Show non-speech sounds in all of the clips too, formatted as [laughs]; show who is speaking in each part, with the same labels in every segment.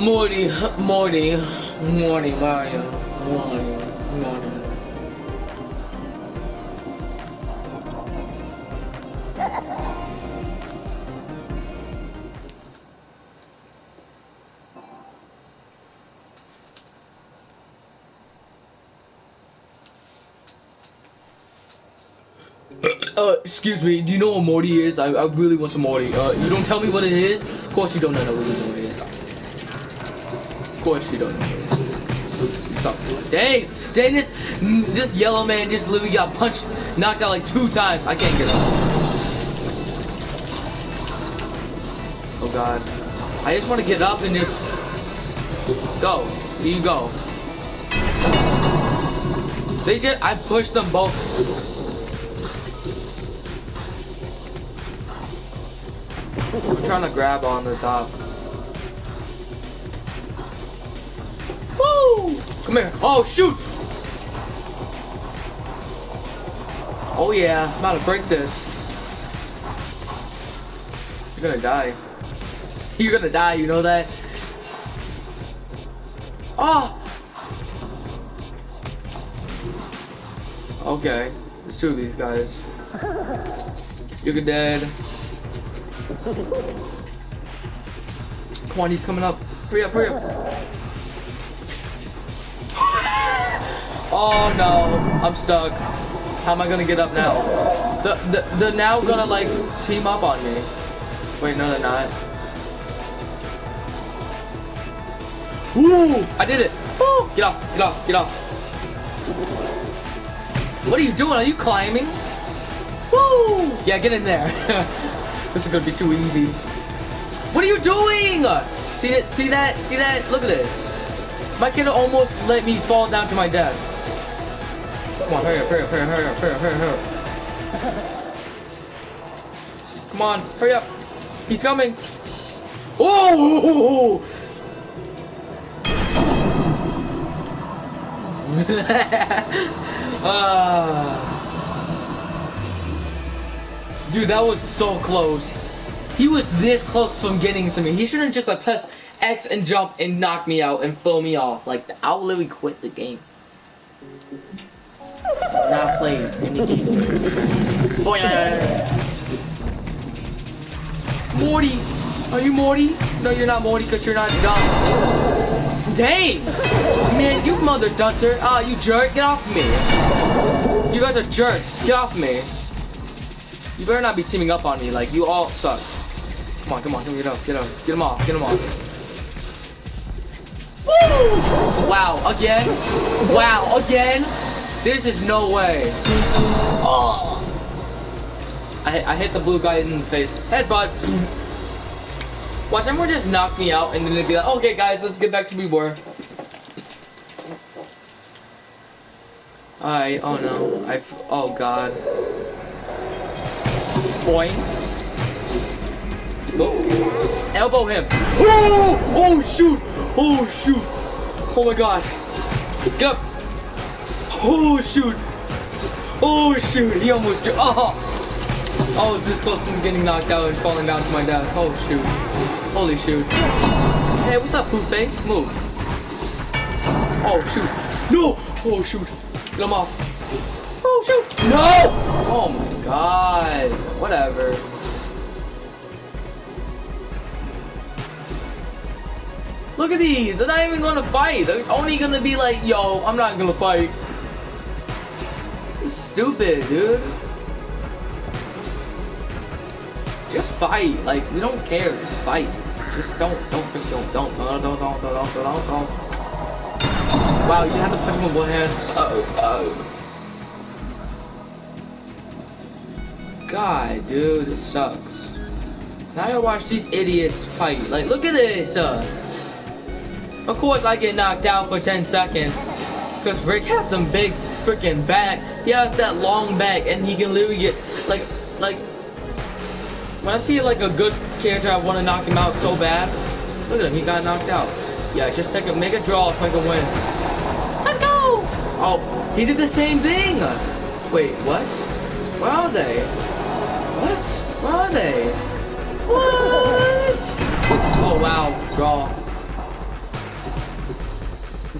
Speaker 1: Morty, Morty, Morty, Mario, Morty, Morty. Uh, excuse me, do you know what Morty is? I, I really want some Morty. Uh, you don't tell me what it is? Of course you don't know what it is. Course you don't. Dang! Dang, this, this yellow man just literally got punched, knocked out like two times. I can't get up. Oh god. I just want to get up and just... Go. You go. They just... I pushed them both. I'm trying to grab on the top. Come here. Oh, shoot! Oh yeah, I'm about to break this. You're gonna die. [laughs] You're gonna die, you know that? Oh! Okay, there's two of these guys. You're dead. Come on, he's coming up. Hurry up, hurry up. Oh no, I'm stuck. How am I gonna get up now? The, the, they're now gonna like team up on me. Wait, no they're not. Ooh, I did it. Woo! Get off, get off, get off. What are you doing? Are you climbing? Woo! Yeah, get in there. [laughs] This is gonna be too easy. What are you doing? See that? See that? See that? Look at this. My kid almost let me fall down to my death. Come on, hurry up, hurry up, hurry up, hurry up, hurry up, hurry up. Come on, hurry up. He's coming. Oh! [laughs] ah. Dude, that was so close. He was this close from getting to me. He shouldn't just like press X and jump and knock me out and throw me off. Like, I'll literally quit the game. Not playing any game. Morty! Are you Morty? No, you're not Morty because you're not dumb. Dang! Man, you mother duncer. Ah, uh, you jerk. Get off me. You guys are jerks. Get off me. You better not be teaming up on me. Like, you all suck. Come on, come on, come get up, get up. Get him off, get him off. Woo! Wow, again? Wow, again? This is no way. Oh! I, I hit the blue guy in the face. Headbutt! Watch, everyone just knock me out and then they'd be like, okay guys, let's get back to we were. I, oh no, I, oh god. Boing. Oh. Elbow him. Oh! Oh, shoot! Oh, shoot! Oh my god. Get up! Oh, shoot! Oh, shoot! He almost... Oh! I was this close to getting knocked out and falling down to my death. Oh, shoot. Holy shoot. Hey, what's up, Pooh Face? Move. Oh, shoot. No! Oh, shoot. Get him off. Oh, shoot! No! Oh, my God. Whatever. Look at these. They're not even gonna fight. They're only gonna be like, yo, I'm not gonna fight. It's stupid, dude. Just fight. Like, we don't care. Just fight. Just don't, don't, don't, don't, don't, don't, don't, don't, don't, don't, don't. Wow, you have to punch him with one hand. Oh, oh. God, dude, this sucks. Now I gotta watch these idiots fight. Like, look at this. Uh, of course, I get knocked out for 10 seconds. Because Rick has them big freaking back. He has that long back, and he can literally get, like, like, when I see, like, a good character, I want to knock him out so bad. Look at him, he got knocked out. Yeah, just take a, make a draw so I can win. Let's go! Oh, he did the same thing! Wait, what? Where are they? What? Where are they? What? Oh, wow. Draw.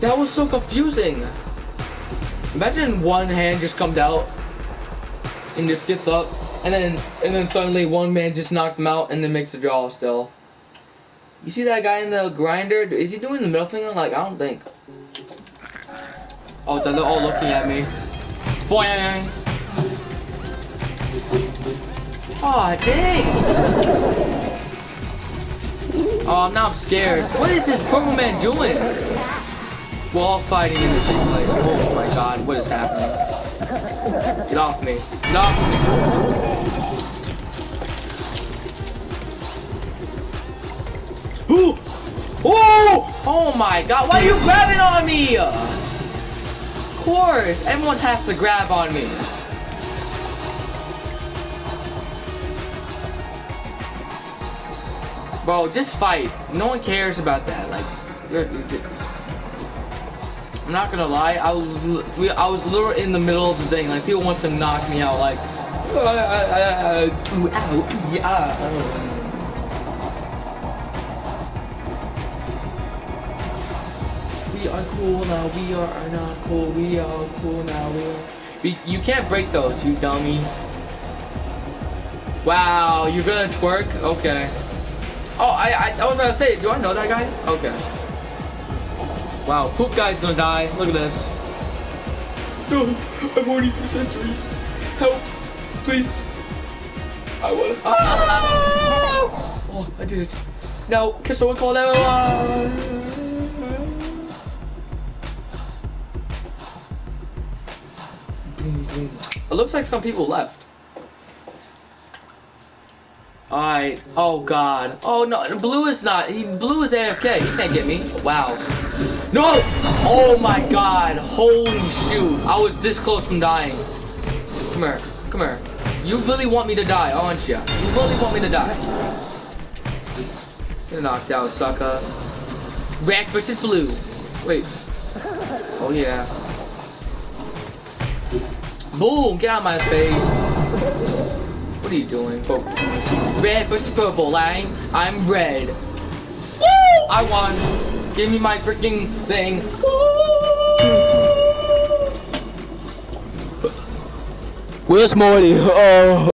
Speaker 1: That was so confusing. Imagine one hand just comes out and just gets up, and then and then suddenly one man just knocked him out and then makes the draw still. You see that guy in the grinder? Is he doing the middle finger? Like I don't think. Oh, they're all looking at me. Boing. Aw, oh, dang. Oh, now I'm scared. What is this purple man doing? We're all fighting in the same place. Oh my god, what is happening? Get off me. Get off me. Oh! Oh my god, why are you grabbing on me? Of course, everyone has to grab on me. Bro, just fight. No one cares about that. Like, you're, you're, I'm not gonna lie. I was, we, I was literally in the middle of the thing. Like, people want to knock me out. Like, uh, uh, uh, yeah. We are cool now. We are not cool. We are cool now. We are. We, you can't break those, you dummy. Wow, you're gonna twerk? Okay. Oh, I, I, I was about to say, do I know that guy? Okay. Wow, poop guy's gonna die. Look at this. No, I'm horny for centuries. Help, please. I wanna. Ah! Oh, I did it. No, can someone call out? It looks like some people left. Alright. Oh god. Oh no, blue is not. He blue is AFK. He can't get me. Wow. No! Oh my god. Holy shoot. I was this close from dying. Come here. Come here. You really want me to die, aren't you? You really want me to die. Get knocked out, sucker. Red versus blue. Wait. Oh yeah. Boom! Get out of my face. What are you doing? Oh. Red versus purple, line. I'm red. Woo! I won. Give me my freaking thing. Where's Morty? Oh.